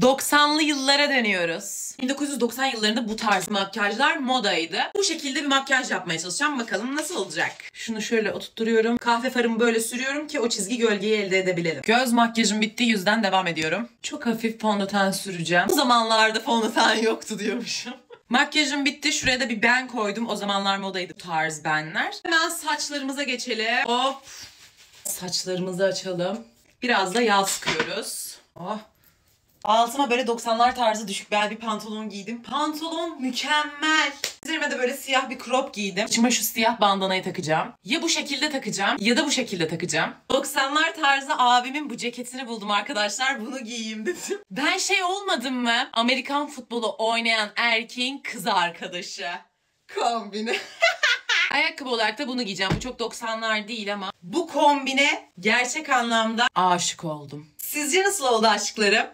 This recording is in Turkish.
90'lı yıllara dönüyoruz. 1990 yıllarında bu tarz makyajlar modaydı. Bu şekilde bir makyaj yapmaya çalışacağım. Bakalım nasıl olacak. Şunu şöyle oturtturuyorum. Kahve farımı böyle sürüyorum ki o çizgi gölgeyi elde edebilirim. Göz makyajım bitti. Yüzden devam ediyorum. Çok hafif fondöten süreceğim. Bu zamanlarda fondöten yoktu diyormuşum. Makyajım bitti. Şuraya da bir ben koydum. O zamanlar modaydı bu tarz benler. Hemen saçlarımıza geçelim. Hop. Saçlarımızı açalım. Biraz da yağ sıkıyoruz. Oh. Altıma böyle 90'lar tarzı düşük bel bir pantolon giydim. Pantolon mükemmel. Üzerime de böyle siyah bir crop giydim. İçime şu siyah bandanayı takacağım. Ya bu şekilde takacağım ya da bu şekilde takacağım. 90'lar tarzı abimin bu ceketini buldum arkadaşlar. Bunu giyeyim dedim. Ben şey olmadım mı? Amerikan futbolu oynayan erkeğin kız arkadaşı. Kombini. Ayakkabı olarak da bunu giyeceğim. Bu çok 90'lar değil ama bu kombine gerçek anlamda aşık oldum. Sizce nasıl oldu aşklarım?